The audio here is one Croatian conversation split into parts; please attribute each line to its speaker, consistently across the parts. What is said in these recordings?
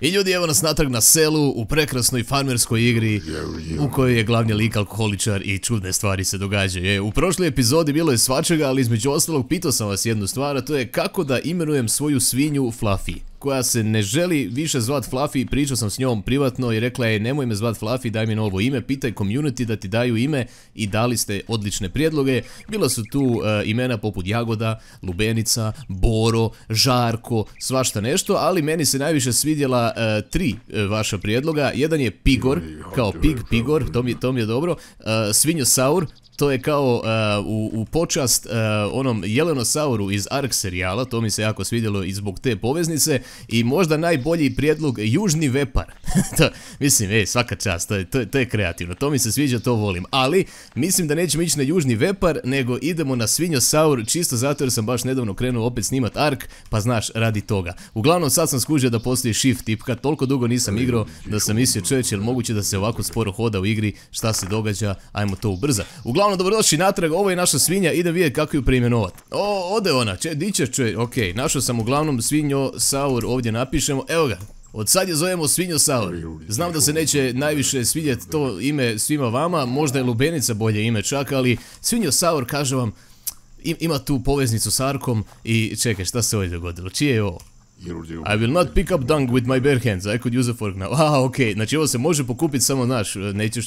Speaker 1: I ljudi, evo nas natrag na selu, u prekrasnoj farmerskoj igri, u kojoj je glavni lik alkoholičar i čudne stvari se događaju. E, u prošloj epizodi bilo je svačega, ali između ostalog pitao sam vas jednu stvar, a to je kako da imenujem svoju svinju Fluffy koja se ne želi više zvat Fluffy, pričao sam s njom privatno i rekla je nemoj me zvat Fluffy, daj mi novo ime, pitaj community da ti daju ime i dali ste odlične prijedloge. Bila su tu e, imena poput Jagoda, Lubenica, Boro, Žarko, svašta nešto, ali meni se najviše svidjela e, tri e, vaša prijedloga. Jedan je Pigor, kao Pig, Pigor, to mi, to mi je dobro. Svinjosaur, to je kao uh, u, u počast uh, onom Jelenosauru iz Ark serijala, to mi se jako svidjelo i zbog te poveznice i možda najbolji prijedlog Južni Vepar. to, mislim, ej, svaka čast, to je, to, to je kreativno, to mi se sviđa, to volim, ali mislim da nećemo ići na Južni Vepar, nego idemo na Svinjosaur, čisto zato jer sam baš nedavno krenuo opet snimat Ark, pa znaš, radi toga. Uglavnom sad sam skužio da postoji shift tipka, toliko dugo nisam igrao da sam mislio čovječ, jel moguće da se ovako sporo hoda u igri, šta se događa, ajmo to ubrza. Uglavnom Uglavnom, dobrodošli natrag, ovo je naša svinja, idem vidjeti kako ju preimenovat. O, ode ona, če, di će čuje, okej, našao sam uglavnom svinjo Saur, ovdje napišemo, evo ga. Od sad je zovemo Svinjo Saur. Znam da se neće najviše svidjeti to ime svima vama, možda je Lubenica bolje ime čak, ali Svinjo Saur, kaže vam, ima tu poveznicu s Arkom i čekaj, šta se ovdje dogodilo, čije je ovo? I will not pick up dung with my bare hands, I could use a fork now. Aha, okej, znači ovo se može pokupiti samo naš,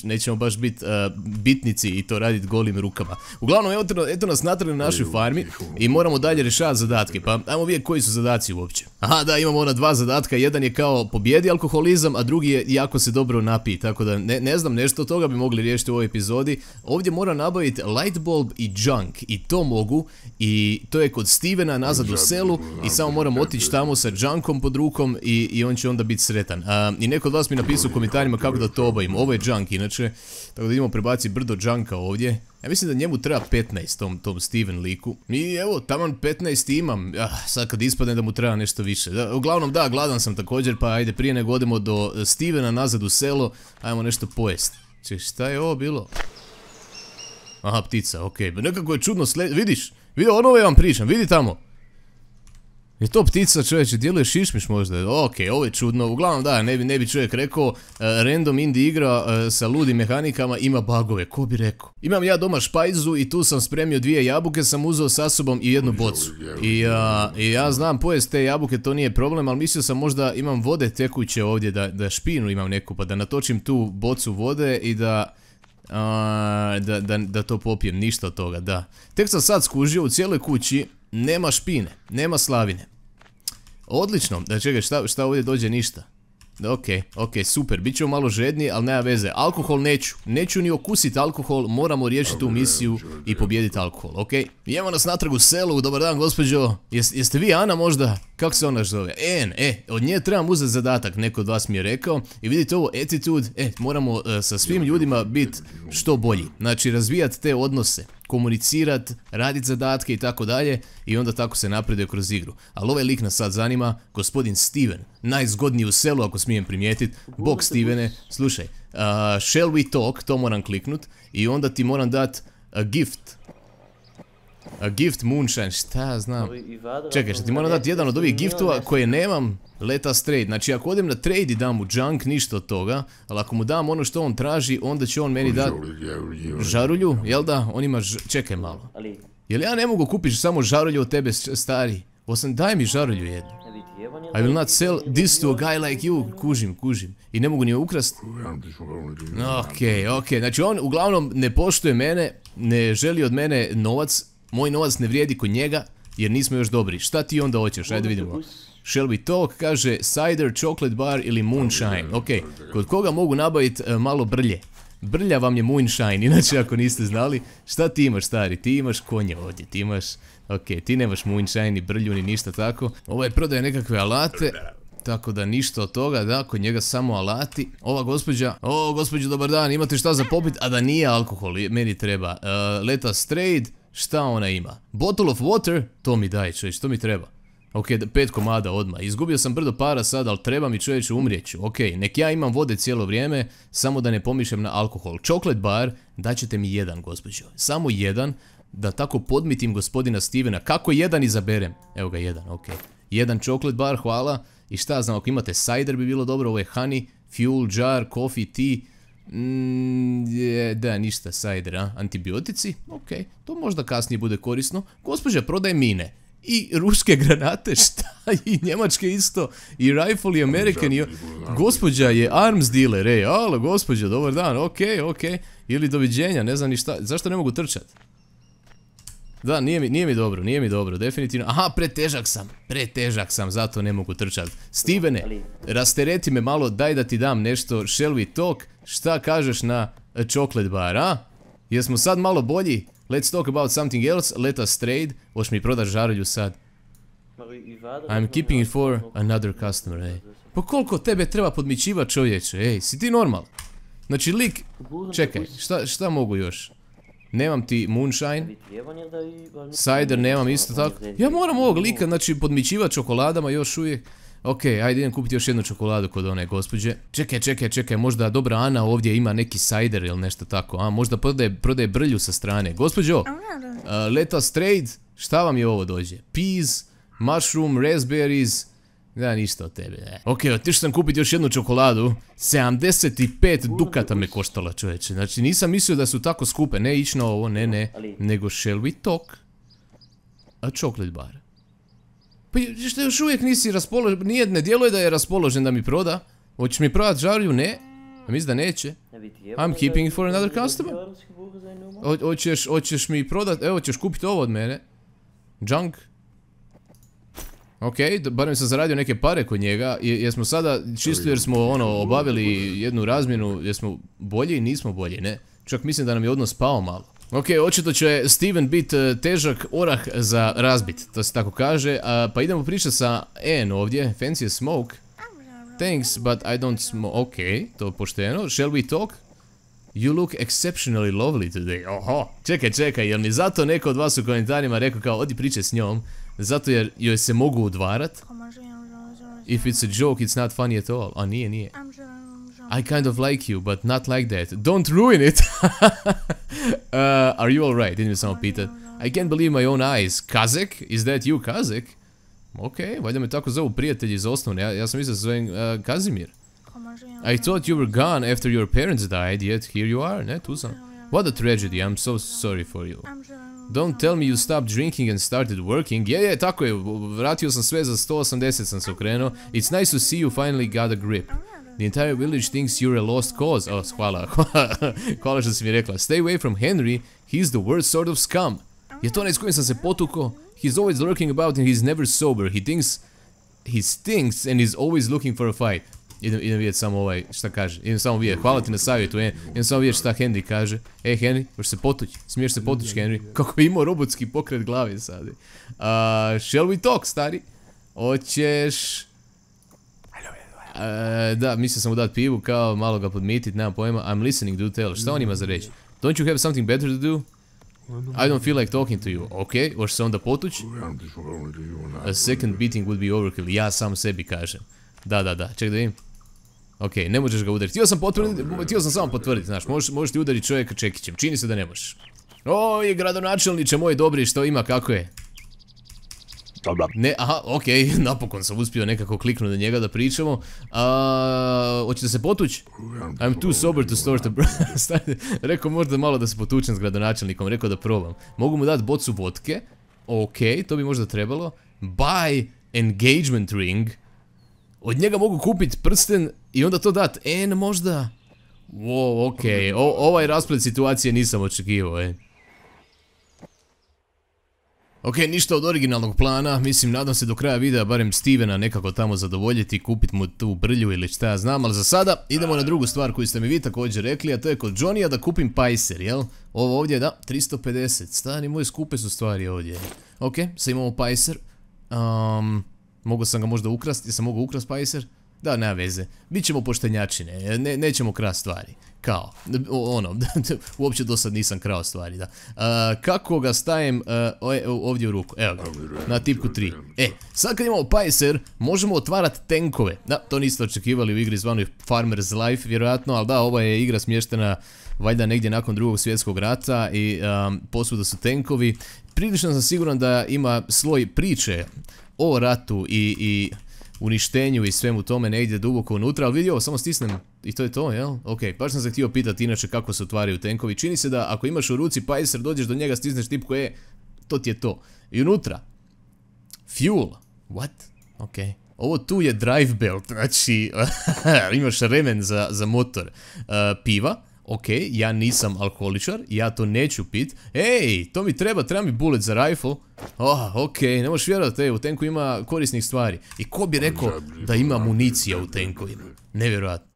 Speaker 1: nećemo baš biti uh, bitnici i to raditi golim rukama. Uglavnom, evo, eto nas natrali na našoj farmi i moramo dalje rješavati zadatke, pa ajmo vidjeti koji su zadaci uopće. Aha, da, imamo ona dva zadatka, jedan je kao pobjedi alkoholizam, a drugi je jako se dobro napiji, tako da ne, ne znam, nešto od toga bi mogli riješiti u ovoj epizodi. Ovdje moram nabaviti light bulb i junk i to mogu i to je kod Stevena nazad u selu i samo moram otići tamo sa junkom pod rukom i, i on će onda biti sretan. I neko od vas mi napisao u komentarima kako da to obavimo. Ovo je junk inače, tako da idemo prebaci brdo junka ovdje. Ja mislim da njemu treba 15 tom, Steven liku. I evo, taman 15 imam. Ah, sad kad ispadne da mu treba nešto više. uglavnom da, gladan sam također, pa ajde prije nego odemo do Stevena nazad u selo, ajmo nešto pojesti. Če, šta je ovo bilo? Aha, ptica, okej. Nekako je čudno sled... Vidiš? Vidi, ono vam pričam, vidi tamo. Je to ptica čovječe, djeluje šišmiš možda, ok, ovo je čudno, uglavnom da, ne bi, ne bi čovjek rekao, uh, random indie igra uh, sa ludim mehanikama ima bugove, ko bi rekao. Imam ja doma špajzu i tu sam spremio dvije jabuke, sam uzeo sa sobom i jednu bocu. I, uh, i ja znam pojest te jabuke, to nije problem, ali mislio sam možda imam vode tekuće ovdje, da, da špinu imam neku, pa da natočim tu bocu vode i da... da, da, da to popijem, ništa od toga, da. Tek sam sad skužio, u cijeloj kući nema špine, nema slavine. Odlično, da čekaj, šta, šta ovdje dođe ništa. Ok, ok, super, bit ćemo malo žedni, ali nema veze. Alkohol neću, neću ni okusiti alkohol, moramo riješiti tu misiju i pobijediti alkohol, ok? Idemo nas natrag u selu, dobar dan gospođo, jeste vi Ana možda? Kako se ona zove? En, e, od nje trebam uzeti zadatak, neko od vas mi je rekao. I vidite ovo, attitude, e, moramo e, sa svim ljudima biti što bolji. Znači, razvijati te odnose komunicirat, radit zadatke i tako dalje i onda tako se napreduje kroz igru. Ali ovaj lik nas sad zanima, gospodin Steven, najzgodniji u selu ako smijem primijetiti, bog Stevene, slušaj, shall we talk, to moram kliknut i onda ti moram dat a gift. A gift moonshine, šta ja znam. Čekaj, što ti moram dati jedan od ovih giftova koje nemam, let us trade. Znači ako odem na trade i dam mu junk, ništa od toga, ali ako mu dam ono što on traži, onda će on meni dati žarulju, jel da? On ima, čekaj malo. Jel ja ne mogu kupiti samo žarulju od tebe stari? Osam, daj mi žarulju jednu. I will not sell this to a guy like you. Kužim, kužim. I ne mogu ni ukrast. Ok, ok. Znači on uglavnom ne poštuje mene, ne želi od mene novac. Moj novac ne vrijedi kod njega, jer nismo još dobri. Šta ti onda hoćeš? Ajde vidimo. Shall we talk? Kaže cider, chocolate bar ili moonshine. Ok, kod koga mogu nabaviti e, malo brlje? Brlja vam je moonshine, inače ako niste znali. Šta ti imaš stari? Ti imaš konje ovdje, ti imaš... Ok, ti nemaš moonshine, ni brlju, ni ništa tako. Ovaj prodaje nekakve alate. Tako da ništa od toga, da, kod njega samo alati. Ova gospođa, o gospođo dobar dan, imate šta za popit, a da nije alkohol, meni treba. Uh, let us trade, šta ona ima? Bottle of water, to mi daj čovječ, to mi treba. Ok, pet komada odmah. Izgubio sam brdo para sad, ali treba mi čovječe umrijeću. Ok, nek ja imam vode cijelo vrijeme, samo da ne pomišljam na alkohol. Chocolate bar, daćete mi jedan, gospođo. Samo jedan, da tako podmitim gospodina Stevena. Kako jedan izaberem? Evo ga, jedan, ok. Jedan chocolate bar, hvala. I šta znam, ako imate cider bi bilo dobro, ovo je honey, fuel, jar, coffee, tea, Mm, je, da, ništa, cider, a? Antibiotici? Ok, to možda kasnije bude korisno. Gospođa prodaje mine. I ruske granate, šta? I njemačke isto. I rifle i American. I... Gospođa je arms dealer, ej, alo, gospođa, dobar dan, ok, ok. Ili doviđenja, ne znam ni šta. Zašto ne mogu trčat? Da, nije mi, nije mi dobro, nije mi dobro, definitivno. Aha, pretežak sam, pretežak sam, zato ne mogu trčat. Stevene, rastereti me malo, daj da ti dam nešto, shall we talk? Šta kažeš na chocolate bar, a? Jesmo sad malo bolji? Let's talk about something else, let us trade. Hoš mi prodaš žarulju sad. I'm keeping it for another customer, ej. Pa koliko tebe treba podmićivat čovječe, ej, si ti normal? Znači lik, čekaj, šta, šta mogu još? Nemam ti moonshine. Cider nemam isto tako. Ja moram ovog lika, znači, podmićivat čokoladama još uvijek. Ok, ajde idem kupiti još jednu čokoladu kod one gospođe. Čekaj, čekaj, čekaj, možda dobra Ana ovdje ima neki cider ili nešto tako, a možda prodaje, prodaje brlju sa strane. Gospođo, uh, let us trade, šta vam je ovo dođe? Peas, mushroom, raspberries, da, ništa od tebe, ne. Ok, otišao sam kupiti još jednu čokoladu. 75 dukata me koštala čovječe. Znači nisam mislio da su tako skupe. Ne ići na ovo, ne, ne. Nego shall we talk? A chocolate bar. Pa što još uvijek nisi raspoložen, nije, ne djeluje da je raspoložen da mi proda. Hoćeš mi prodat žarju? Ne. A mislim da neće. I'm keeping it for another customer. Hoćeš, hoćeš mi prodat, evo ćeš kupiti ovo od mene. Junk. Ok, barem sam zaradio neke pare kod njega, jesmo sada, čisto jer smo ono, obavili jednu razmjenu, jesmo bolji, nismo bolji, ne? Čak mislim da nam je odnos pao malo. Ok, očito će Steven bit e, težak orah za razbit, to se tako kaže, pa idemo pričati sa N ovdje, fancy smoke. Thanks, but I don't smoke, ok, to je pošteno, shall we talk? You look exceptionally lovely today, oho, čekaj, čekaj, jel mi zato neko od vas u komentarima rekao kao, odi priče s njom, zato jer joj se mogu udvarat? If it's a joke, it's not funny at all. A nije, nije. I kind of like you, but not like that. Don't ruin it! uh, are you alright? Idem samo pitat. I can't believe my own eyes. Kazek? Is that you, Kazek? Ok, valjda me tako zovu prijatelji iz osnovne. Ja, ja sam mislio zovem uh, Kazimir. I thought you were gone after your parents died, yet here you are, ne? Tu sam. What a tragedy, I'm so sorry for you. Don't tell me you stopped drinking and started working. Je, je, tako je, vratio sam sve za 180 sam se okrenuo. It's nice to see you finally got a grip. The entire village thinks you're a lost cause. Oh, hvala, hvala što si mi rekla. Stay away from Henry, he's the worst sort of scum. Je to onaj s kojim sam se potuko? He's always lurking about and he's never sober. He thinks he stinks and he's always looking for a fight. Idem, idem vidjeti samo ovaj, šta kaže. Idem samo vidjeti, hvala ti na savjetu, e. Idem samo vidjeti šta Henry kaže. E, Henry, možeš se potući, smiješ se potući, Henry. Kako je imao robotski pokret glavi sad. Uh, shall we talk, stari? Hoćeš... Uh, da, mislio sam mu dat pivu, kao malo ga podmitit, nemam pojma. I'm listening, do tell. Šta on ima za reći? Don't you have something better to do? I don't feel like talking to you. Ok, hoćeš se onda potući? A second beating would be overkill. Ja sam sebi kažem. Da, da, da, ček da vidim. Ok, ne možeš ga udariti. Htio sam potvrditi, htio sam samo potvrditi, znaš, možeš, možeš ti udariti čovjeka čekićem. Čini se da ne možeš. Oj, gradonačelniče moj dobri, što ima, kako je? Ne, aha, okej, napokon sam uspio nekako kliknuti na njega da pričamo. hoćete se potući? I'm too sober to start a Rekao možda malo da se potučem s gradonačelnikom, rekao da probam. Mogu mu dati bocu vodke. Ok, to bi možda trebalo. Buy engagement ring. Od njega mogu kupiti prsten i onda to dat. En možda. Wow, okej, ovaj rasplet situacije nisam očekivao, e. Ok, ništa od originalnog plana, mislim nadam se do kraja videa barem Stevena nekako tamo zadovoljiti, kupit mu tu brlju ili šta ja znam, ali za sada idemo na drugu stvar koju ste mi vi također rekli, a to je kod Johnny-a da kupim Pajser, jel? Ovo ovdje, da, 350, stani moje skupe su stvari ovdje. Ok, sad imamo Pajser, um, mogu sam ga možda ukrasti, jesam mogu ukrast Pajser? Da, nema veze. Bićemo poštenjačine, ne, nećemo krast stvari. Kao, ono, uopće do sad nisam krao stvari, da. kako ga stavim ovdje u ruku? Evo ga, na tipku 3. E, sad kad imamo Pajser, možemo otvarati tenkove. Da, to niste očekivali u igri zvanoj Farmer's Life, vjerojatno, ali da, ova je igra smještena valjda negdje nakon drugog svjetskog rata i posvuda su tenkovi. Prilično sam siguran da ima sloj priče o ratu i, i uništenju i svemu tome ne ide duboko unutra, ali vidi ovo, samo stisnem i to je to, jel? Ok, baš sam se htio pitati inače kako se otvaraju tenkovi. Čini se da ako imaš u ruci Pajser, dođeš do njega, stisneš tipku E, to ti je to. I unutra, fuel, what? Ok. Ovo tu je drive belt, znači imaš remen za, za motor. Uh, piva, ok, ja nisam alkoholičar, ja to neću pit. Ej, to mi treba, treba mi bullet za rifle. Oh, ok, ne možeš vjerovati, ej, u tenku ima korisnih stvari. I ko bi rekao da ima municija u tenkovima? Nevjerojatno.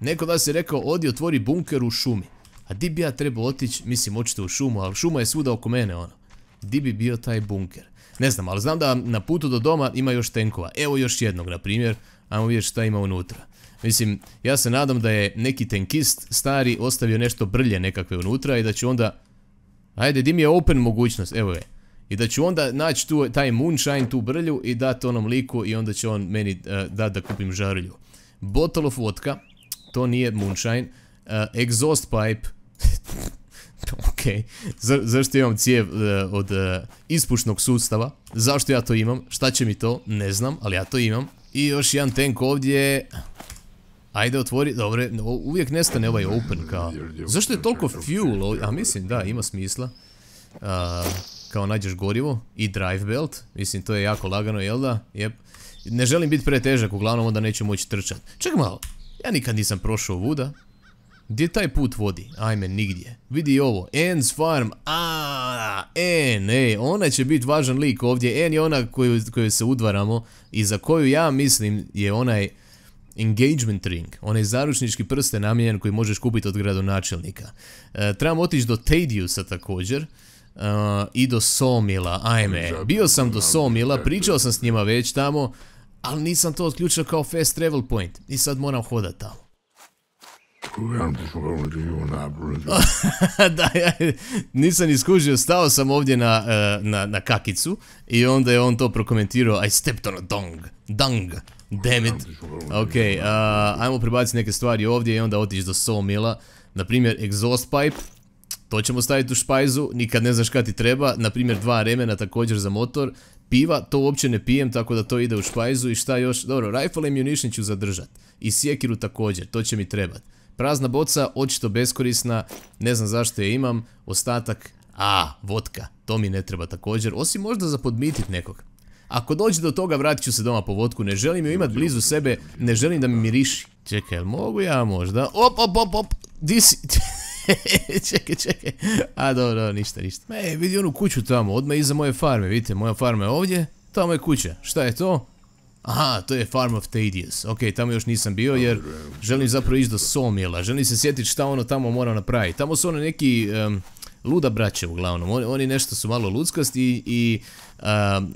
Speaker 1: Neko da se rekao, odi otvori bunker u šumi. A di bi ja trebao otići, mislim, očito u šumu, ali šuma je svuda oko mene, ono. Di bi bio taj bunker? Ne znam, ali znam da na putu do doma ima još tenkova. Evo još jednog, na primjer. Ajmo vidjeti šta ima unutra. Mislim, ja se nadam da je neki tenkist stari ostavio nešto brlje nekakve unutra i da će onda... Ajde, di mi je open mogućnost, evo je. I da ću onda naći tu taj moonshine, tu brlju i dati onom liku i onda će on meni uh, dati da kupim žarulju. Bottle of vodka, to nije moonshine. Uh, exhaust pipe, ok, zašto imam cijev uh, od uh, ispušnog sustava? Zašto ja to imam? Šta će mi to? Ne znam, ali ja to imam. I još jedan tank ovdje. Ajde otvori, dobre, uvijek nestane ovaj open kao. Zašto je toliko fuel ovdje? A mislim, da, ima smisla. Uh, kao nađeš gorivo i drive belt. Mislim, to je jako lagano, jel da? Jep. Ne želim biti pretežak, uglavnom onda neću moći trčat. Čekaj malo, ja nikad nisam prošao vuda. Gdje taj put vodi? Ajme, nigdje. Vidi ovo, Anne's Farm, a Anne, ej, ona će biti važan lik ovdje. Anne je ona koju, koju se udvaramo i za koju ja mislim je onaj engagement ring, onaj zaručnički prste namijenjen koji možeš kupiti od gradonačelnika. E, trebamo otići do Tadiusa također. Uh, i do Somila, ajme, bio sam do Somila, pričao sam s njima već tamo, ali nisam to otključio kao fast travel point i sad moram hodat tamo. da, ja nisam iskužio, stao sam ovdje na, uh, na, na kakicu i onda je on to prokomentirao I stepped on a dong, dung, damn it. Ok, uh, ajmo prebaciti neke stvari ovdje i onda otići do sawmilla. Naprimjer, exhaust pipe, to ćemo staviti u špajzu, nikad ne znaš kad ti treba, na primjer dva remena također za motor, piva, to uopće ne pijem tako da to ide u špajzu. I šta još, dobro, rifle ammunition ću zadržat. I sjekiru također, to će mi trebat. Prazna boca, očito beskorisna, ne znam zašto je imam, ostatak, a, vodka, to mi ne treba također, osim možda za podmitit nekog. Ako dođe do toga vratit ću se doma po vodku, ne želim ju imat blizu sebe, ne želim da mi miriši. Čekaj, mogu ja možda? Op, op, op, op, di si... čekaj, čekaj. A dobro, ništa, ništa. E, vidi onu kuću tamo, odmah iza moje farme, vidite, moja farma je ovdje, tamo je kuća. Šta je to? Aha, to je Farm of Thaddeus. Ok, tamo još nisam bio jer želim zapravo ići do Somila. Želim se sjetiti šta ono tamo mora napraviti. Tamo su ono neki luda braće uglavnom. Oni, nešto su malo ludskasti i,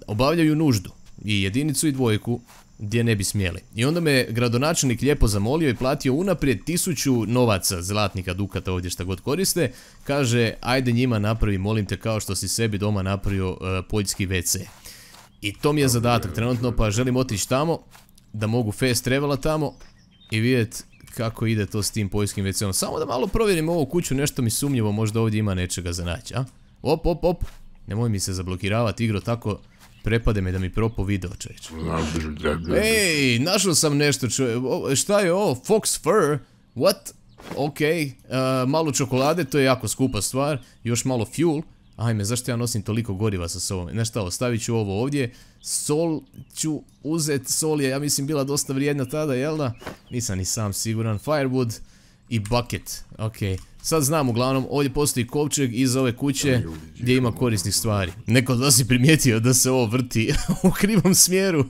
Speaker 1: obavljaju nuždu. I jedinicu i dvojku gdje ne bi smjeli. I onda me gradonačelnik lijepo zamolio i platio unaprijed tisuću novaca zlatnika, dukata ovdje šta god koriste. Kaže, ajde njima napravi, molim te, kao što si sebi doma napravio uh, poljski WC. I to mi je zadatak trenutno, pa želim otići tamo, da mogu fast travela tamo i vidjeti kako ide to s tim poljskim WC-om. Samo da malo provjerim ovu kuću, nešto mi sumnjivo, možda ovdje ima nečega za naći, a? Op, op, op, nemoj mi se zablokiravati igro tako, prepade me da mi propo video čovječ. Ej, našao sam nešto čovječ, šta je ovo, Fox Fur, what? Ok, malo čokolade, to je jako skupa stvar, još malo fuel. Ajme, zašto ja nosim toliko goriva sa sobom? Znaš šta, ostavit ću ovo ovdje. Sol ću uzet, sol je, ja mislim, bila dosta vrijedna tada, jel da? Nisam ni sam siguran. Firewood i bucket, ok. Sad znam, uglavnom, ovdje postoji kovčeg iz ove kuće gdje ima korisnih stvari. Neko da si primijetio da se ovo vrti u krivom smjeru.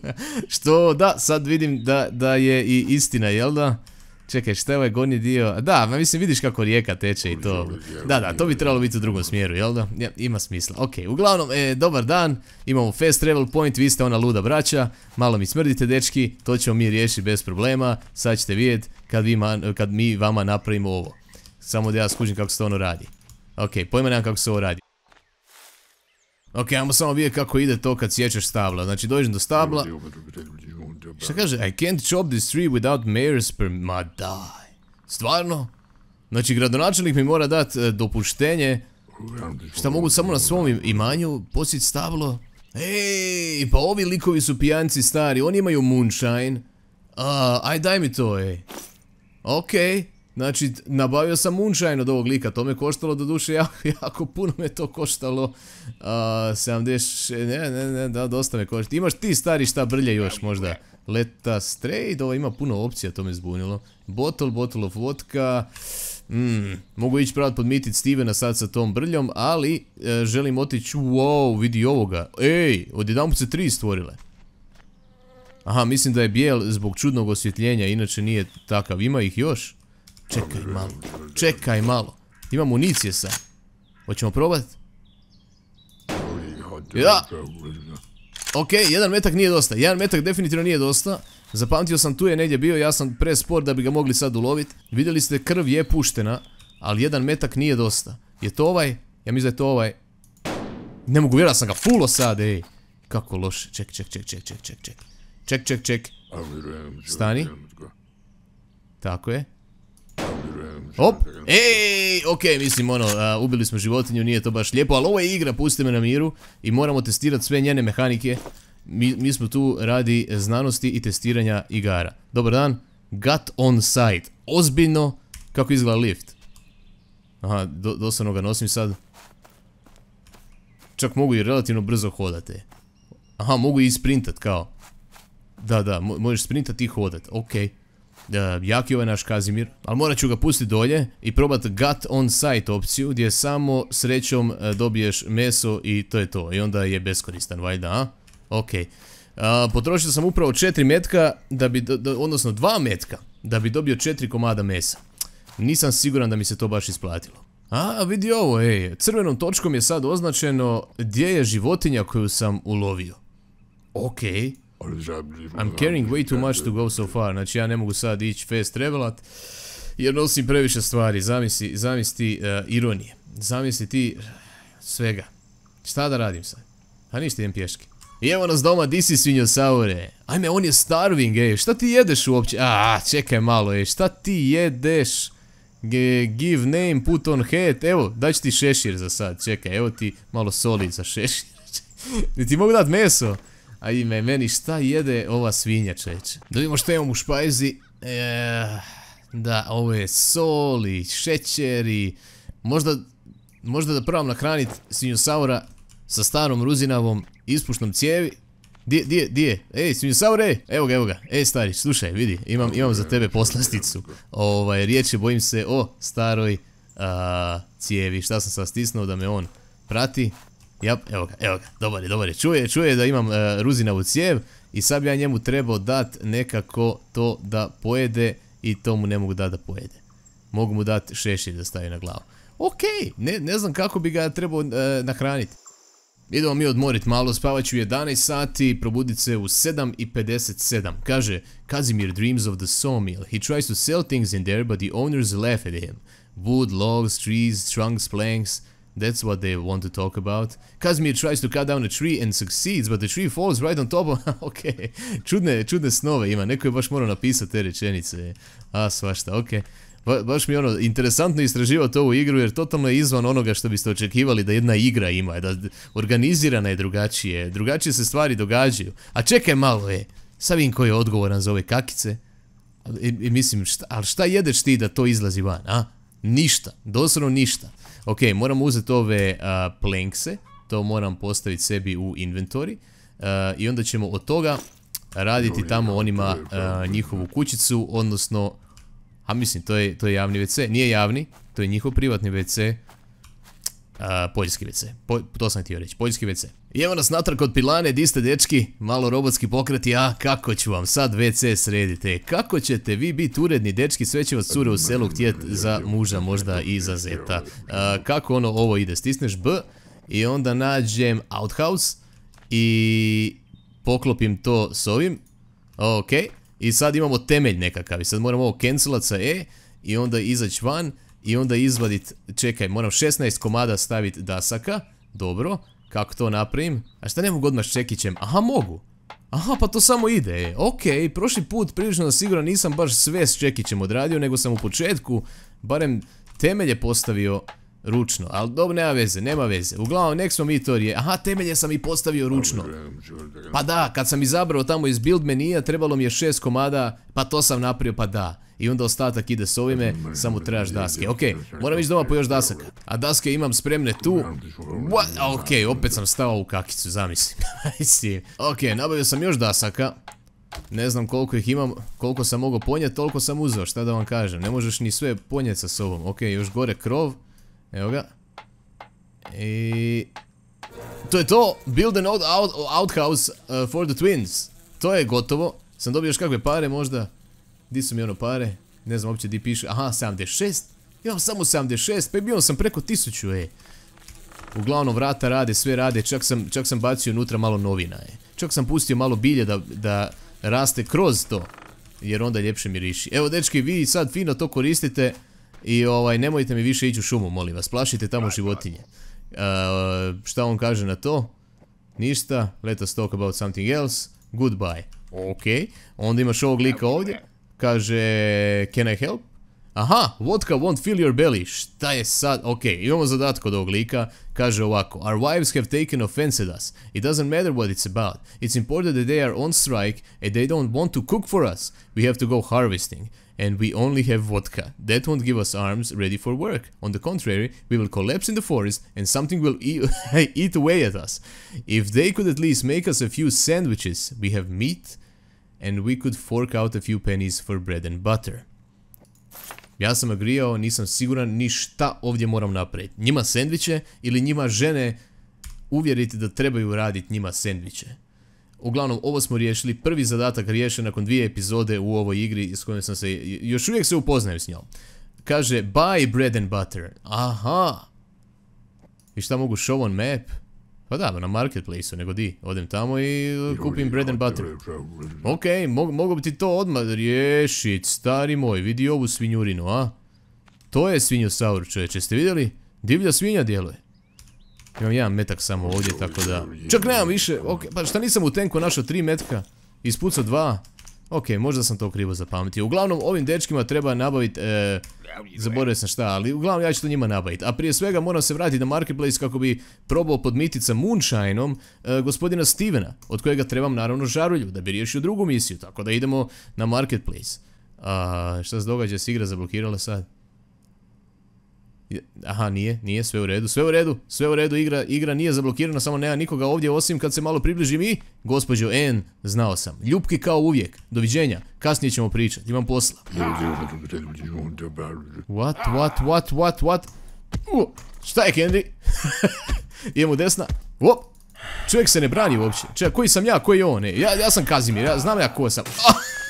Speaker 1: Što, da, sad vidim da, da je i istina, jel da? Čekaj, šta je ovaj gornji dio? Da, ma mislim vidiš kako rijeka teče i to. Da, da, to bi trebalo biti u drugom smjeru, jel da? Ja, ima smisla. Ok, uglavnom, e, dobar dan. Imamo fast travel point, vi ste ona luda braća. Malo mi smrdite, dečki. To ćemo mi riješiti bez problema. Sad ćete vidjeti kad, kad mi vama napravimo ovo. Samo da ja skužim kako se to ono radi. Ok, pojma nemam kako se ovo radi. Ok, ajmo samo vidjeti kako ide to kad sjećaš stabla. Znači dođem do stabla. Šta kaže? I can't chop this tree without mayor's per... Ma daj. Stvarno? Znači gradonačelnik mi mora dati e, dopuštenje. Šta mogu samo na svom imanju posjeti stablo? Ej, pa ovi likovi su pijanci stari, oni imaju moonshine. A, aj daj mi to, ej. Okej, znači nabavio sam moonshine od ovog lika, to me koštalo do duše jako, jako puno me to koštalo. A, 70, ne, ne, ne, da, dosta me košta. Imaš ti stari šta brlje još možda? Leta straight, ovo ima puno opcija, to me zbunilo. Bottle, bottle of vodka. Mm, mogu ići pravat podmitit Stevena sad sa tom brljom, ali e, želim otići, wow, vidi ovoga. Ej, odjedanput se tri stvorile. Aha, mislim da je bijel zbog čudnog osvjetljenja, inače nije takav. Ima ih još? Čekaj malo, čekaj malo. Ima municije sad. Hoćemo probat? Ja! Ok, jedan metak nije dosta. Jedan metak definitivno nije dosta. Zapamtio sam tu je negdje bio, ja sam prespor da bi ga mogli sad uloviti. Vidjeli ste, krv je puštena, ali jedan metak nije dosta. Je to ovaj? Ja mislim da je to ovaj. Ne mogu vjerati, sam ga fullo sad, ej. Kako loše. Ček, ček, ček, ček, ček, ček, ček. Ček, ček, ček. Stani. Tako je. Op, ej, okej, mislim ono, ubili smo životinju, nije to baš lijepo, ali ovo je igra, pusti me na miru i moramo testirati sve njene mehanike. Mi, smo tu radi znanosti i testiranja igara. Dobar dan, got on site. Ozbiljno, kako izgleda lift. Aha, doslovno ga nosim sad. Čak mogu i relativno brzo hodati. Aha, mogu i sprintat kao. Da, da, možeš sprintat i hodat, okej. Jak je ovaj naš Kazimir, ali morat ću ga pustiti dolje i probat gut on site opciju gdje samo srećom e, dobiješ meso i to je to. I onda je beskoristan, valjda, a? Ok. potrošio sam upravo četiri metka, da bi, odnosno dva metka, da bi dobio četiri komada mesa. Nisam siguran da mi se to baš isplatilo. A, vidi ovo, ej, crvenom točkom je sad označeno gdje je životinja koju sam ulovio. Ok. I'm carrying way too much to go so far, znači ja ne mogu sad ići fast travelat, jer nosim previše stvari, zamisli, zamisli uh, ironije, zamisli ti svega. Šta da radim sad? A ništa idem pješke. I evo nas doma, di si svinjosaure? Ajme, on je starving, ej, šta ti jedeš uopće? A, čekaj malo, ej, šta ti jedeš? give name, put on head, evo, daj ti šešir za sad, čekaj, evo ti malo soli za šešir. ti mogu dat meso? Ajme, meni šta jede ova svinja, čeće? Da vidimo što imamo u špajzi. E, da, ovo je soli, šećeri. Možda, možda da probam nahranit svinjosaura sa starom ruzinavom ispušnom cijevi. Di, di, di? Ej, svinjosaure, evo ga, evo ga. Ej, stari, slušaj, vidi, imam, imam za tebe poslasticu. Ovaj, riječ je, bojim se, o staroj cijevi. Šta sam sad stisnuo da me on prati? Jap, evo ga, evo ga, dobar je, dobar je. Čuje, čuje da imam uh, ruzinavu cijev i sad bi ja njemu trebao dat nekako to da pojede i to mu ne mogu dati da pojede. Mogu mu dati šešir da stavi na glavu. Okej, ne, ne znam kako bi ga trebao uh, nahraniti. Idemo mi odmorit malo, spavat ću 11 sati, probudit se u 7.57. Kaže, Kazimir dreams of the sawmill. He tries to sell things in there, but the owners laugh at him. Wood, logs, trees, trunks, planks. That's what they want to talk about. Kazimir tries to cut down a tree and succeeds, but the tree falls right on top of... ok, čudne, čudne snove ima, neko je baš morao napisati te rečenice. A, svašta, ok. baš mi je ono, interesantno istraživati ovu igru jer totalno je izvan onoga što biste očekivali da jedna igra ima, da organizirana je drugačije, drugačije se stvari događaju. A čekaj malo, je, sad vidim ko je odgovoran za ove kakice. I, mislim, šta, ali šta jedeš ti da to izlazi van, a? Ništa, doslovno ništa. Ok, moram uzeti ove uh, plankse, to moram postaviti sebi u inventory i onda ćemo od toga raditi tamo onima njihovu kućicu, odnosno, a mislim to je, to je javni WC, nije javni, to je njihov privatni WC, poljski WC, to sam htio reći, poljski WC. I evo nas natrag kod pilane, di ste dečki, malo robotski pokreti, a kako ću vam sad WC srediti, kako ćete vi biti uredni dečki, sve će vas cure u selu htjet za muža, možda i za zeta. kako ono ovo ide, stisneš B i onda nađem outhouse i poklopim to s ovim, ok, i sad imamo temelj nekakav. I sad moramo ovo cancelat sa E i onda izaći van i onda izvadit, čekaj, moram 16 komada staviti dasaka, dobro, kako to napravim? A šta ne mogu odmah s čekićem? Aha, mogu. Aha, pa to samo ide, e. ok, prošli put prilično sigurno nisam baš sve s čekićem odradio, nego sam u početku barem temelje postavio Ručno, ali dobro, nema veze, nema veze. Uglavnom, nek smo mi to rije... Aha, temelje sam i postavio ručno. Pa da, kad sam izabrao tamo iz build menija, trebalo mi je šest komada, pa to sam napravio, pa da. I onda ostatak ide s ovime, samo trebaš daske. Ok, moram ići doma po još dasaka. A daske imam spremne tu. What? Ok, opet sam stao u kakicu, zamislim. ok, nabavio sam još dasaka. Ne znam koliko ih imam, koliko sam mogao ponijeti, toliko sam uzeo, šta da vam kažem. Ne možeš ni sve ponijeti sa sobom. Ok, još gore krov. Evo ga. I... To je to! Build an outhouse uh, for the twins. To je gotovo. Sam dobio još kakve pare možda. Di su mi ono pare? Ne znam uopće di piše. Aha, 76? Imam samo 76, pa bio sam preko 1000, ej. Uglavnom vrata rade, sve rade, čak sam, čak sam bacio unutra malo novina, ej. Čak sam pustio malo bilje da, da raste kroz to. Jer onda ljepše miriši. Evo dečki, vi sad fino to koristite. I ovaj, nemojte mi više ići u šumu, molim vas. Plašite tamo životinje. Uh, šta on kaže na to? Ništa. Let us talk about something else. Goodbye. Ok. Onda imaš ovog lika ovdje. Kaže, can I help? Aha, vodka won't fill your belly. Šta je sad? Ok, imamo zadatak od ovog lika. Kaže ovako. Our wives have taken offense at us. It doesn't matter what it's about. It's important that they are on strike and they don't want to cook for us. We have to go harvesting. And we only have vodka. That won't give us arms ready for work. On the contrary, we will collapse in the forest and something will eat, eat away at us. If they could at least make us a few sandwiches, we have meat and we could fork out a few pennies for bread and butter. Ja sam agrijao, nisam siguran ni šta ovdje moram napraviti. Njima sendviče ili njima žene uvjeriti da trebaju raditi njima sendviče. Uglavnom, ovo smo riješili, prvi zadatak riješen nakon dvije epizode u ovoj igri s kojom sam se, još uvijek se upoznajem s njom. Kaže, buy bread and butter. Aha. I šta mogu show on map? Pa da, na marketplaceu, nego di. Odem tamo i kupim bread and butter. Ok, mogu bi ti to odmah riješit, stari moj. Vidi ovu svinjurinu, a? To je svinjosaur, čovječe. Ste vidjeli? Divlja svinja djeluje. Imam jedan metak samo ovdje, tako da... Čak nemam više, ok, pa šta nisam u tenku našao tri metka? Ispucao dva? Ok, možda sam to krivo zapamtio. Uglavnom, ovim dečkima treba nabaviti... E, zaboravio sam šta, ali uglavnom ja ću to njima nabaviti. A prije svega moram se vratiti na Marketplace kako bi probao podmititi sa Moonshineom e, gospodina Stevena, od kojega trebam naravno žarulju, da bi riješio drugu misiju, tako da idemo na Marketplace. A, šta se događa, s igra zablokirala sad? Aha, nije, nije, sve u redu, sve u redu, sve u redu, igra, igra nije zablokirana, samo nema nikoga ovdje osim kad se malo približim i... Gospođo N, znao sam. Ljubki kao uvijek. Doviđenja, kasnije ćemo pričati, imam posla. What, what, what, what, what? šta je Henry? Idemo desna. Op. Čovjek se ne brani uopće. Čekaj, koji sam ja, koji je on? Ja, ja sam Kazimir, znam ja ko sam.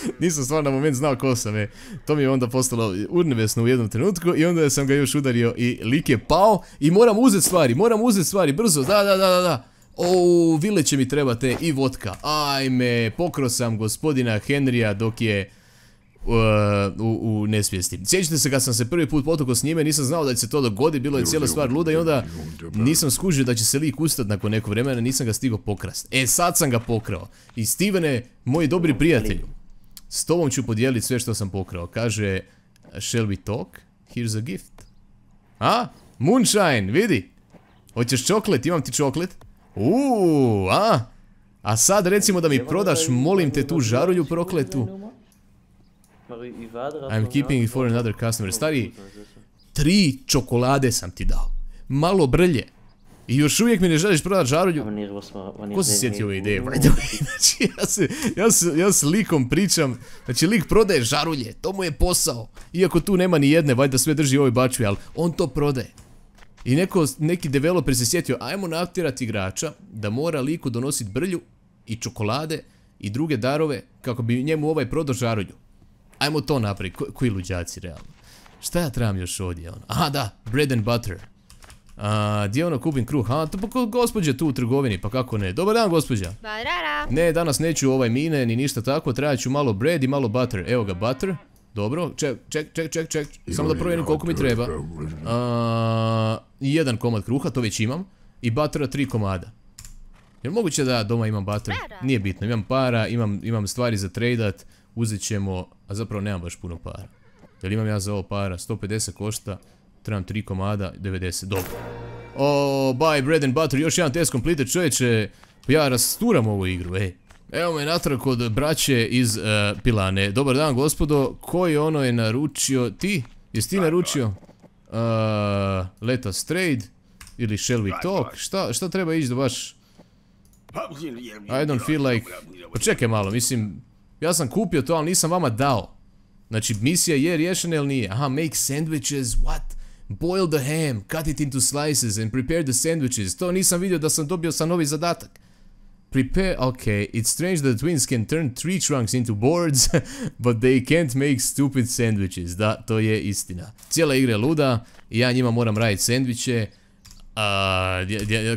Speaker 1: Nisam stvarno na moment znao ko sam je. To mi je onda postalo urnevesno u jednom trenutku i onda sam ga još udario i lik je pao i moram uzeti stvari, moram uzeti stvari brzo, da, da, da, da, da. O, vile će mi trebate i vodka. Ajme, pokro sam gospodina Henrya dok je uh, u, u nesvijesti. Sjećate se kad sam se prvi put potukao s njime, nisam znao da će se to dogodi, bilo je cijela stvar luda i onda nisam skužio da će se lik ustati nakon nekog vremena, nisam ga stigao pokrast. E, sad sam ga pokrao. I Stevene, moj dobri prijatelj, s tobom ću podijeliti sve što sam pokrao. Kaže, shall we talk? Here's a gift. A? Moonshine, vidi. Hoćeš čoklet? Imam ti čoklet. Uuu, a? A sad recimo da mi prodaš, molim te, tu žarulju prokletu. I'm keeping it for another customer. Stari, tri čokolade sam ti dao. Malo brlje. I još uvijek mi ne želiš prodati žarulju. Ko se sjetio ove ideje? Znači, ja se, ja, se, ja s likom pričam. Znači, lik prodaje žarulje. To mu je posao. Iako tu nema ni jedne, valjda sve drži ovoj bačvi, ali on to prodaje. I neko, neki developer se sjetio, ajmo natjerati igrača da mora liku donositi brlju i čokolade i druge darove kako bi njemu ovaj prodao žarulju. Ajmo to napraviti, Ko, koji luđaci realno. Šta ja trebam još ovdje? Ono? Aha da, bread and butter. A, gdje ono kupim kruh? A, to pa gospođe tu u trgovini, pa kako ne? Dobar dan, gospođa. Ne, danas neću ovaj mine, ni ništa tako, trebat ću malo bread i malo butter. Evo ga, butter. Dobro, ček, ček, ček, ček, ček. Samo da provjerim koliko mi treba. A, jedan komad kruha, to već imam. I buttera tri komada. Jel moguće da doma imam butter? Nije bitno, imam para, imam, imam stvari za tradat. Uzet ćemo, a zapravo nemam baš puno para. Jel imam ja za ovo para? 150 košta. Trebam 3 komada, 90. Dobro. O, buy bread and butter, još jedan test completed, čovječe. Ja rasturam ovu igru, ej. Evo me natrag kod braće iz uh, Pilane. Dobar dan gospodo, koji ono je naručio? Ti? Jesi ti naručio? Uh, let us trade? Ili shall we talk? Šta, šta treba ići da baš... I don't feel like... Pa čekaj malo, mislim... Ja sam kupio to, ali nisam vama dao. Znači, misija je riješena ili nije? Aha, make sandwiches, what? Boil the ham, cut it into slices and prepare the sandwiches. To nisam vidio da sam dobio sa novi zadatak. Prepare, okay, it's strange that twins can turn tree trunks into boards, but they can't make stupid sandwiches. Da, to je istina. Cijela igra je luda ja njima moram raditi sandviče.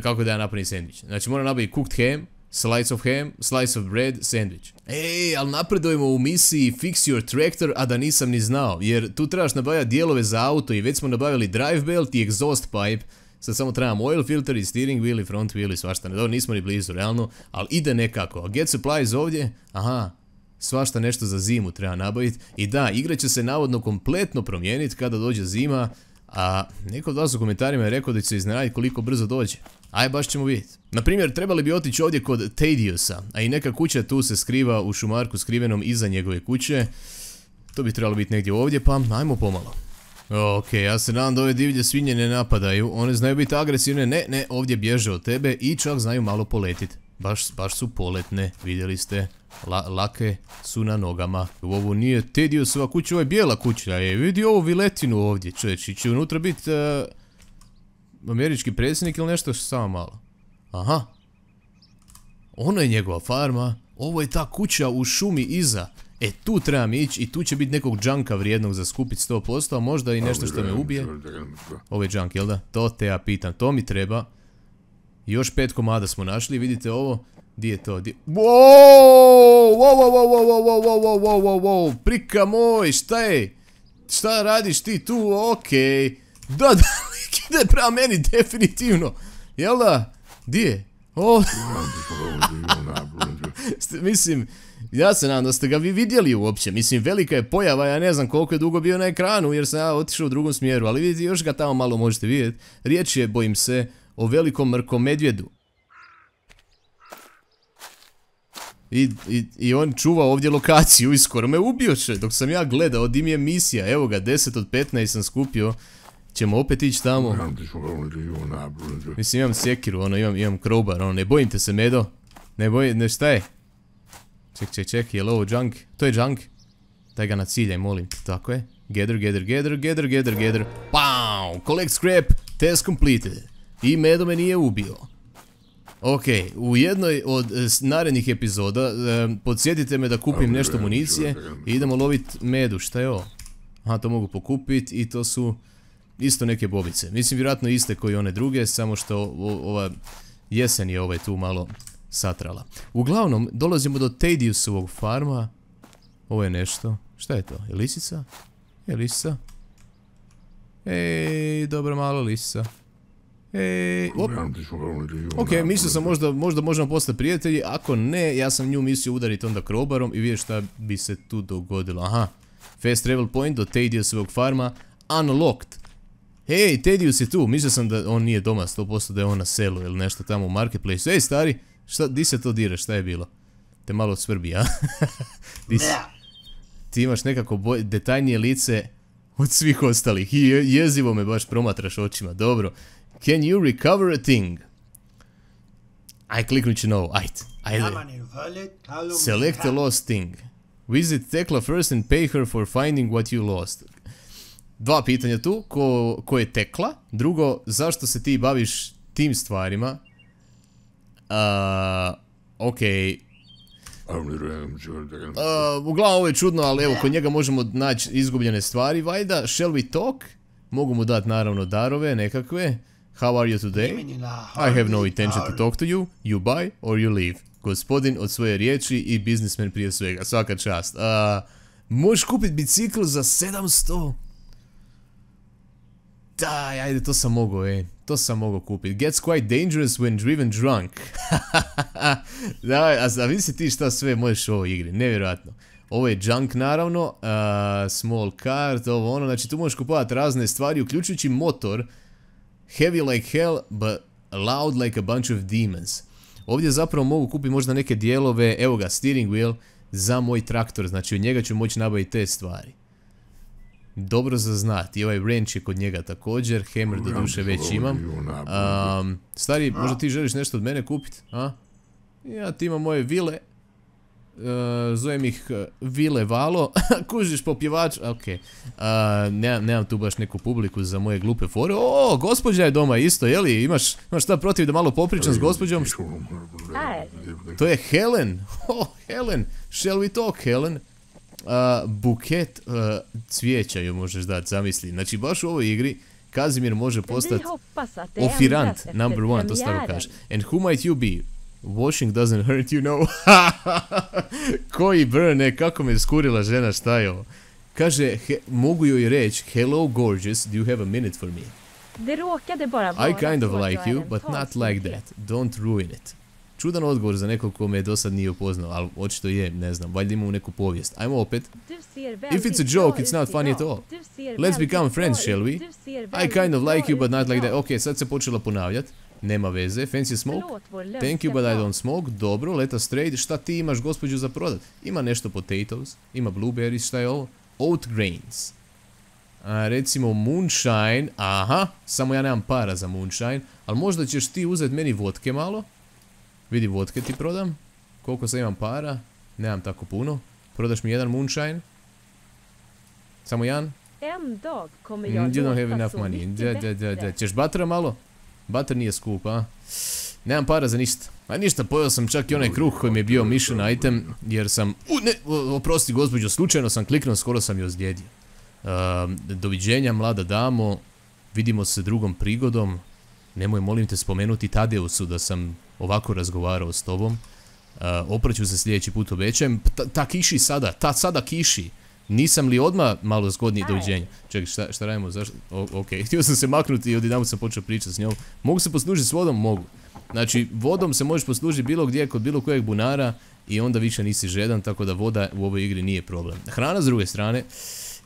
Speaker 1: kako da ja napravim sandvič? Znači moram napraviti cooked ham, slice of ham, slice of bread, sandwich. Ej, ali napredujemo u misiji Fix Your Tractor, a da nisam ni znao, jer tu trebaš nabavljati dijelove za auto i već smo nabavili drive belt i exhaust pipe, Sad samo trebam oil filter i steering wheel i front wheel i svašta. Ne, dobro, nismo ni blizu, realno, ali ide nekako. A get supplies ovdje, aha, svašta nešto za zimu treba nabaviti. I da, igra će se navodno kompletno promijeniti kada dođe zima, a neko od vas u komentarima je rekao da će se iznenaditi koliko brzo dođe. Aj, baš ćemo vidjeti. Naprimjer, trebali bi otići ovdje kod Tadiusa, a i neka kuća tu se skriva u šumarku skrivenom iza njegove kuće. To bi trebalo biti negdje ovdje, pa ajmo pomalo. Ok, ja se nadam da ove divlje svinje ne napadaju, one znaju biti agresivne, ne, ne, ovdje bježe od tebe i čak znaju malo poletit. Baš, baš su poletne, vidjeli ste, lake su na nogama. Ovo nije Tediusova kuća, ovo je bijela kuća, je, vidi ovu viletinu ovdje, čovječ, će unutra biti e, američki predsjednik ili nešto samo malo. Aha, ono je njegova farma, ovo je ta kuća u šumi iza. E tu trebam ići i tu će biti nekog džanka vrijednog za skupit 100%, a možda i nešto što me ubije. Ovo je džank, jel da? To te ja pitam, to mi treba. Još pet komada smo našli, vidite ovo. Di je to? Wow, wow, wow, wow, wow, wow, wow, wow, wow, wow, prika moj, šta je? Šta radiš ti tu? Okej. Da, da, ide prema meni, definitivno. Jel da? Di je? Mislim, ja se nadam da ste ga vi vidjeli uopće. Mislim, velika je pojava, ja ne znam koliko je dugo bio na ekranu jer sam ja otišao u drugom smjeru, ali vidite, još ga tamo malo možete vidjeti. Riječ je, bojim se, o velikom mrkom I, i, I, on čuva ovdje lokaciju i skoro me ubio će, dok sam ja gledao, di mi je misija, evo ga, 10 od 15 sam skupio, ćemo opet ići tamo. Mislim, imam sjekiru, ono, imam, imam crowbar, ono, ne bojim te se, Medo, ne bojim, ne, šta je? Ček, ček, ček, je li ovo junk? To je junk. Daj ga na ciljaj, molim. Tako je. Gather, gather, gather, gather, gather, gather. Pow! Collect scrap, test completed. I Medo me nije ubio. Ok, u jednoj od e, narednih epizoda e, podsjetite me da kupim nešto municije i idemo lovit medu, šta je ovo? Aha, to mogu pokupit i to su isto neke bobice. Mislim, vjerojatno iste koji one druge, samo što ova jesen je ovaj tu malo satrala. Uglavnom, dolazimo do Tediusovog farma. Ovo je nešto. Šta je to? Je lisica? Je lisica? Ej, dobro malo lisica. Op. Ok, mislio sam možda, možda možemo postati prijatelji, ako ne, ja sam nju mislio udariti onda krobarom i vidjeti šta bi se tu dogodilo. Aha, fast travel point do Tediusovog farma, unlocked. Hej, Tedius je tu, mislio sam da on nije doma, 100% da je on na selu ili nešto tamo u marketplace. Ej, stari, Šta, di se to dira, šta je bilo? Te malo svrbi, a? Ti imaš nekako detaljnije lice od svih ostalih i jezivo me baš promatraš očima, dobro. Can you recover a thing? Aj, kliknut ću novo, ajde, ajde. Select a lost thing. Visit Tekla first and pay her for finding what you lost. Dva pitanja tu, ko, ko je Tekla? Drugo, zašto se ti baviš tim stvarima? Uh, ok. Uh, uglavnom ovo je čudno, ali evo, kod njega možemo naći izgubljene stvari, vajda. Shall we talk? Mogu mu dati naravno darove, nekakve. How are you today? I have no intention to talk to you. You buy or you leave. Gospodin od svoje riječi i biznismen prije svega. Svaka čast. Uh, možeš kupiti bicikl za 700? Daj, ajde, to sam mogao, ej. To sam mogao kupiti. Gets quite dangerous when driven drunk. da, a, a vidi ti šta sve možeš u ovoj igri, nevjerojatno. Ovo je junk naravno, small cart, ovo ono, znači tu možeš kupovati razne stvari, uključujući motor, heavy like hell, but loud like a bunch of demons. Ovdje zapravo mogu kupiti možda neke dijelove, evo ga, steering wheel, za moj traktor, znači od njega ću moći nabaviti te stvari. Dobro za znati, I ovaj wrench je kod njega također, hammer do duše već imam. stari, možda ti želiš nešto od mene kupiti, a? Ja ti imam moje vile, Uh, zovem ih uh, Vile Valo, kužiš popjevač, ok, uh, nemam, tu baš neku publiku za moje glupe fore, o, gospođa je doma isto, jeli, imaš, imaš šta protiv da malo popričam s gospođom? To je Helen, oh, Helen, shall we talk, Helen? buket cvijeća ju možeš dati, zamisli, znači baš u ovoj igri Kazimir može postati ofirant number one, to se tako kaže. And who might you be? Washing doesn't hurt, you know. Koji brne, kako me skurila žena, šta je ovo? Kaže, mogu joj reći, hello gorgeous, do you have a minute for me?
Speaker 2: Det råkade bara vara
Speaker 1: I kind of like you, but not like that. Don't ruin it. Čudan odgovor za nekog ko me do sad nije upoznao, ali očito je, ne znam, valjda imamo neku povijest. Ajmo opet. If it's a joke, it's not funny at all. Let's become friends, shall we? I kind of like you, but not like that. Ok, sad se počela ponavljati. Nema veze. Fancy smoke? Thank you, but I don't smoke. Dobro, let us trade. Šta ti imaš, gospođu, za prodat? Ima nešto potatoes. Ima blueberries. Šta je ovo? Oat grains. recimo moonshine. Aha, samo ja nemam para za moonshine. Ali možda ćeš ti uzeti meni vodke malo. Vidi, vodke ti prodam. Koliko sam imam para? Nemam tako puno. Prodaš mi jedan moonshine? Samo jedan? Mm, You don't have enough money. Da, Ćeš batra malo? Butter nije skup, a? Nemam para za ništa. A ništa, pojel sam čak i onaj kruh koji mi je bio mission item, jer sam... U, ne, oprosti gospođo, slučajno sam kliknuo, skoro sam je ozlijedio. Ehm, doviđenja, mlada damo. Vidimo se drugom prigodom. Nemoj, molim te, spomenuti Tadeusu da sam ovako razgovarao s tobom. Uh, opraću se sljedeći put obećajem. Ta, ta kiši sada, ta sada kiši. Nisam li odmah malo zgodniji doviđenja? Čekaj, šta, šta radimo? Zašto? ok, htio sam se maknuti i odjedanput sam počeo pričati s njom. Mogu se poslužiti s vodom? Mogu. Znači, vodom se možeš poslužiti bilo gdje, kod bilo kojeg bunara i onda više nisi žedan, tako da voda u ovoj igri nije problem. Hrana s druge strane,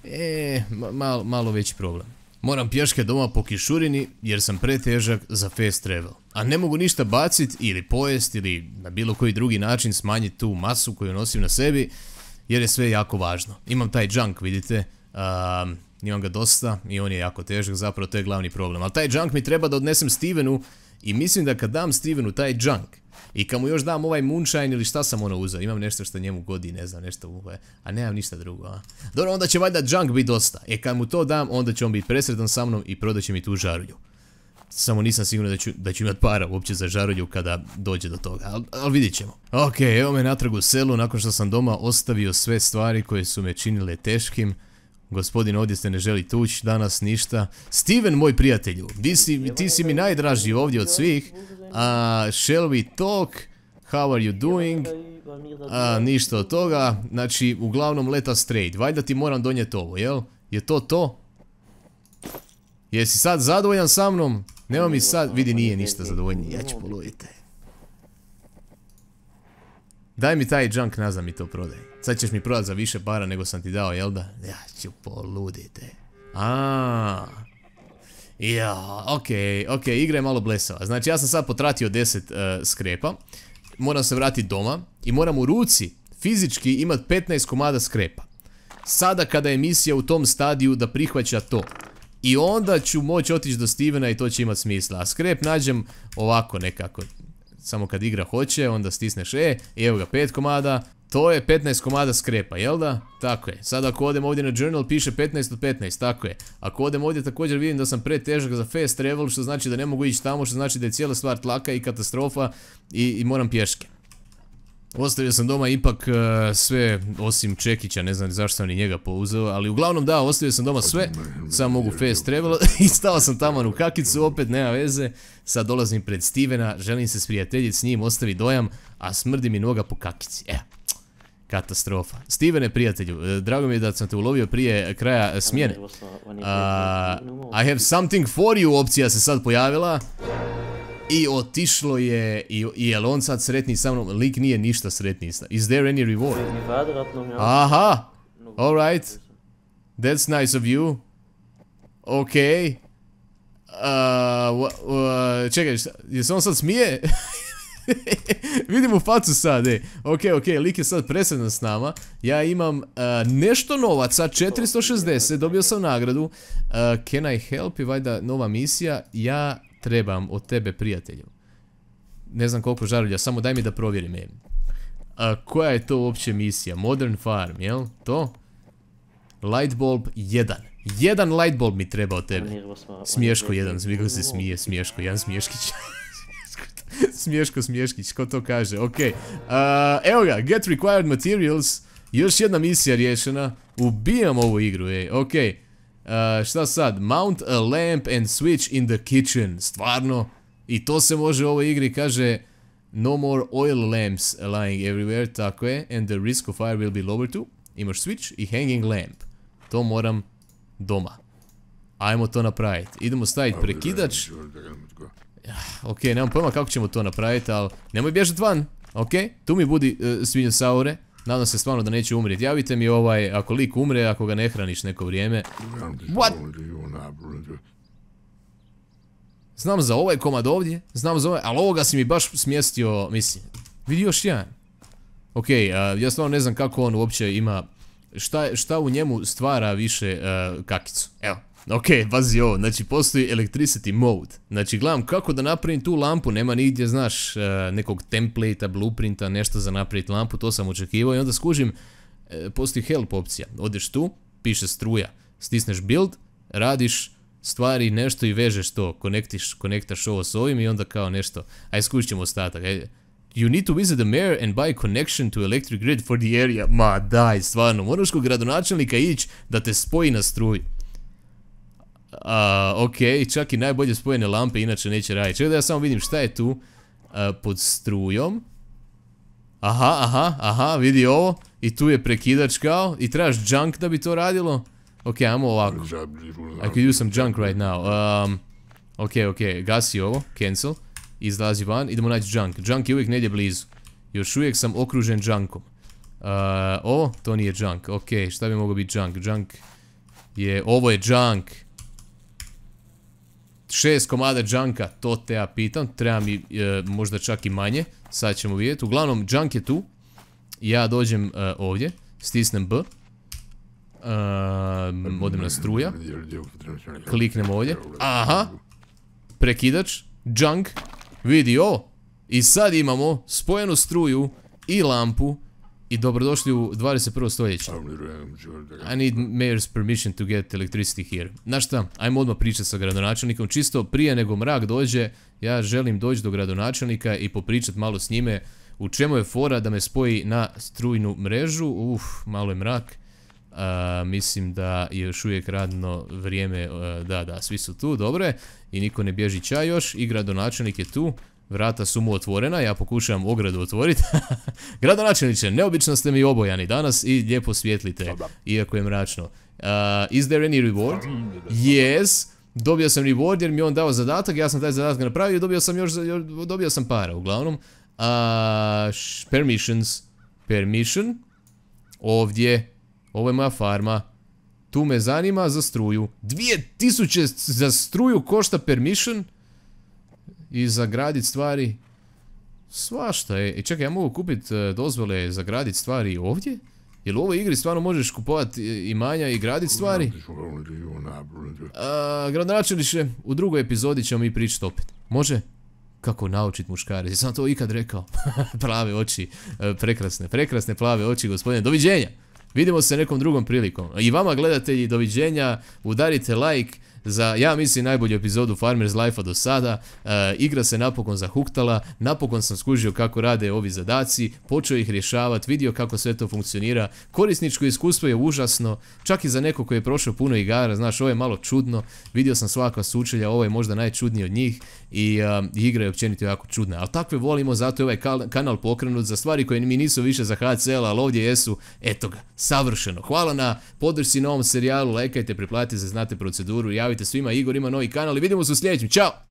Speaker 1: e, malo, malo veći problem. Moram pješke doma po kišurini jer sam pretežak za fast travel. A ne mogu ništa bacit ili pojest ili na bilo koji drugi način smanjiti tu masu koju nosim na sebi jer je sve jako važno. Imam taj junk, vidite, imam ga dosta i on je jako težak, zapravo to je glavni problem. Ali taj junk mi treba da odnesem Stevenu i mislim da kad dam Stevenu taj junk i kad mu još dam ovaj moonshine ili šta sam ono uzeo, imam nešto što njemu godi, ne znam, nešto u a nemam ništa drugo, a. Dobro, onda će valjda junk biti dosta. E kad mu to dam, onda će on biti presretan sa mnom i prodat će mi tu žarulju. Samo nisam siguran da ću, da ću imat para uopće za žarulju kada dođe do toga, ali al vidit ćemo. Ok, evo me natrag u selu, nakon što sam doma ostavio sve stvari koje su me činile teškim. Gospodin ovdje se ne želi tući, danas ništa. Steven, moj prijatelju, ti si, mi najdraži ovdje od svih. Shall we talk? How are you doing? A, ništa od toga. Znači, uglavnom let us trade. Valjda ti moram donijeti ovo, jel? Je to to? Jesi sad zadovoljan sa mnom? Nema mi sad, vidi nije ništa zadovoljnije, ja ću poluditi. Daj mi taj junk nazad mi to prodaj. Sad ćeš mi prodat za više para nego sam ti dao, jel da? Ja ću poluditi. A. Ja, okej, okej, igra je malo blesava. Znači ja sam sad potratio 10 uh, skrepa. Moram se vratiti doma i moram u ruci fizički imat 15 komada skrepa. Sada kada je misija u tom stadiju da prihvaća to. I onda ću moći otići do Stevena i to će imati smisla. A skrep nađem ovako nekako. Samo kad igra hoće, onda stisneš E, i evo ga, 5 komada. To je 15 komada skrepa, jel da? Tako je. Sad ako odem ovdje na journal piše 15 od 15, tako je. Ako odem ovdje također vidim da sam pretežak za fast travel, što znači da ne mogu ići tamo, što znači da je cijela stvar tlaka i katastrofa i, i moram pješke. Ostavio sam doma ipak e, sve osim Čekića, ne znam zašto sam ni njega pouzeo, ali uglavnom da, ostavio sam doma sve, samo mogu fast travel i stao sam tamo u kakicu, opet nema veze, sad dolazim pred Stevena, želim se sprijateljiti s njim, ostavi dojam, a smrdi mi noga po kakici, evo. Katastrofa. Stevene, prijatelju, e, drago mi je da sam te ulovio prije kraja smjene. I have something for you opcija se sad pojavila. I otišlo je, i, i jel on sad sretniji sa mnom? Lik nije ništa sretniji sa Is there any reward? Aha, alright. That's nice of you. Okej. Uh, čekaj, šta, je se on sad smije? Vidim u facu sad, ej. Ok, ok, lik je sad presredan s nama. Ja imam uh, nešto novaca, 460, dobio sam nagradu. Uh, can I help? I valjda nova misija. Ja trebam od tebe, prijatelju. Ne znam koliko žarulja, samo daj mi da provjerim. A koja je to uopće misija? Modern Farm, jel? To? Lightbulb 1. Jedan lightbulb mi treba od tebe. Smješko jedan, zbog se smije, smješko, jedan smješkić. smješko, smješkić, ko to kaže, okej. A, evo ga, get required materials, još jedna misija riješena, ubijam ovu igru, ej, okej. A, šta sad, mount a lamp and switch in the kitchen, stvarno, i to se može u ovoj igri, kaže, no more oil lamps lying everywhere, tako je, and the risk of fire will be lower too. Imaš switch i hanging lamp, to moram doma. Ajmo to napraviti. Idemo staviti prekidač. Ok, nemam pojma kako ćemo to napraviti, ali nemoj bježati van. Ok, tu mi budi uh, svinjosaure. Nadam se stvarno da neće umrijeti. Javite mi ovaj, ako lik umre, ako ga ne hraniš neko vrijeme. What? Znam za ovaj komad ovdje, znam za ovaj, ali ovoga si mi baš smjestio, mislim. Vidi još jedan. Ok, uh, ja stvarno ne znam kako on uopće ima, šta, šta u njemu stvara više uh, kakicu. Evo, ok, pazi ovo, znači postoji electricity mode. Znači gledam kako da napravim tu lampu, nema nigdje, znaš, uh, nekog template blueprinta, nešto za napraviti lampu, to sam očekivao i onda skužim, e, postoji help opcija. Odeš tu, piše struja, stisneš build, radiš stvari nešto i vežeš to, konektiš, konektaš ovo s ovim i onda kao nešto, aj skušit ćemo ostatak, ajde. You need to visit the mayor and buy connection to electric grid for the area. Ma daj, stvarno, moraš kod gradonačelnika ići da te spoji na struju. A, ok, čak i najbolje spojene lampe inače neće raditi. Čekaj da ja samo vidim šta je tu pod strujom. Aha, aha, aha, vidi ovo. I tu je prekidač kao. I trebaš junk da bi to radilo. Ok, ajmo ovako. I could use some junk right now. Um, ok, ok, gasi ovo, cancel. Izlazi van, idemo naći junk. Junk je uvijek negdje blizu. Još uvijek sam okružen junkom. Uh, ovo, to nije junk. Ok, šta bi moglo biti junk? Junk je, ovo je junk. Šest komada junka, to te ja pitam. Treba mi e, možda čak i manje. Sad ćemo vidjeti. Uglavnom, junk je tu. Ja dođem e, ovdje, stisnem B. Uh, odem na struja. Kliknem ovdje. Aha. Prekidač. Junk. Vidi ovo. I sad imamo spojenu struju i lampu. I dobrodošli u 21. stoljeće. I need mayor's permission to get electricity here. Znaš šta, ajmo odmah pričati sa gradonačelnikom, čisto prije nego mrak dođe, ja želim doći do gradonačelnika i popričat malo s njime u čemu je fora da me spoji na strujnu mrežu, uf, malo je mrak. A, mislim da je još uvijek radno vrijeme, e, da, da, svi su tu, dobro je, i niko ne bježi čaj još, i gradonačelnik je tu, vrata su mu otvorena, ja pokušavam ogradu otvoriti. Gradonačelniče, neobično ste mi obojani danas i lijepo svijetlite, iako je mračno. Uh, is there any reward? Yes. Dobio sam reward jer mi je on dao zadatak, ja sam taj zadatak napravio i dobio sam još, dobio sam para uglavnom. Uh, permissions. Permission. Ovdje. Ovo je moja farma. Tu me zanima za struju. 2000 za struju košta permission? I za gradit stvari? Svašta je. I čekaj, ja mogu kupit e, dozvole za gradit stvari ovdje? Jel u ovoj igri stvarno možeš kupovat e, imanja i gradit stvari? A, gradonačelniče, u drugoj epizodi ćemo mi pričati opet. Može? Kako naučit muškare? Jesam to ikad rekao? plave oči, e, prekrasne, prekrasne plave oči, gospodine. Doviđenja! Vidimo se nekom drugom prilikom. I vama gledatelji, doviđenja, udarite like za, ja mislim, najbolju epizodu Farmers Life-a do sada. E, igra se napokon zahuktala, napokon sam skužio kako rade ovi zadaci, počeo ih rješavati, vidio kako sve to funkcionira. Korisničko iskustvo je užasno, čak i za neko koji je prošao puno igara, znaš, ovo je malo čudno, vidio sam svaka sučelja, ovo je možda najčudniji od njih i um, igra je općenito jako čudna. Ali takve volimo, zato je ovaj kanal pokrenut za stvari koje mi nisu više za HCL, ali ovdje jesu, eto ga, savršeno. Hvala na podršci na ovom serijalu, lajkajte, priplatite se, znate proceduru, javite svima, Igor ima novi kanal i vidimo se u sljedećem, čao!